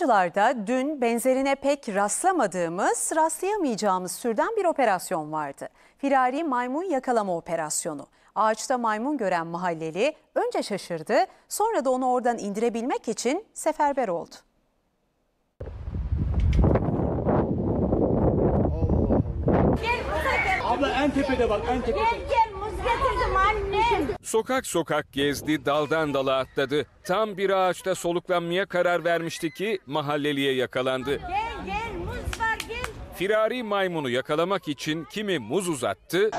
Bağcılar'da dün benzerine pek rastlamadığımız, rastlayamayacağımız türden bir operasyon vardı. Firari maymun yakalama operasyonu. Ağaçta maymun gören mahalleli önce şaşırdı, sonra da onu oradan indirebilmek için seferber oldu. Abla en tepede bak en tepede. Gel gel muz getirdim annem. Sokak sokak gezdi, daldan dala atladı. Tam bir ağaçta soluklanmaya karar vermişti ki mahalleliye yakalandı. Gel gel muz var gel. Firari maymunu yakalamak için kimi muz uzattı,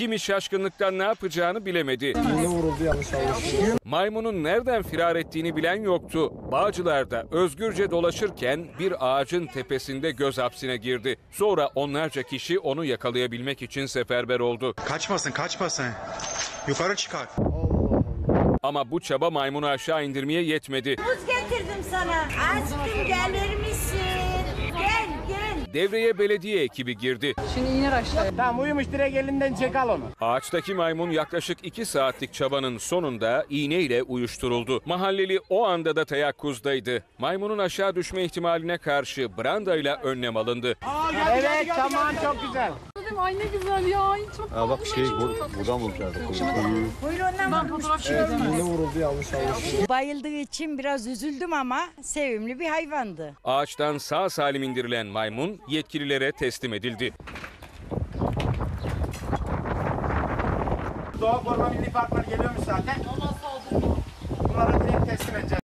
kimi şaşkınlıktan ne yapacağını bilemedi. Maymunun nereden firar ettiğini bilen yoktu. Bağcılar'da özgürce dolaşırken bir ağacın tepesinde göz hapsine girdi. Sonra onlarca kişi onu yakalayabilmek için seferber oldu. Kaçmasın kaçmasın. Yukarı çıkar. Ama bu çaba maymunu aşağı indirmeye yetmedi. Muz getirdim sana. Aşkım gelir misin? Gel gel. Devreye belediye ekibi girdi. Tamam uyumuş direkt elinden çek al onu. Ağaçtaki maymun yaklaşık 2 saatlik çabanın sonunda iğneyle uyuşturuldu. Mahalleli o anda da teyakkuzdaydı. Maymunun aşağı düşme ihtimaline karşı brandayla önlem alındı. Evet tamam çok güzel. Dedim ay ne güzel ya. Ay çok Ha bak şey bu, buradan vurmuşlardı. Buyurun şey Bayıldığı için biraz üzüldüm ama sevimli bir hayvandı. Ağaçtan sağ salim indirilen maymun yetkililere teslim edildi. Doğa Koruma Milli Parklar geliyormuş zaten. Bunları direkt teslim edeceğiz.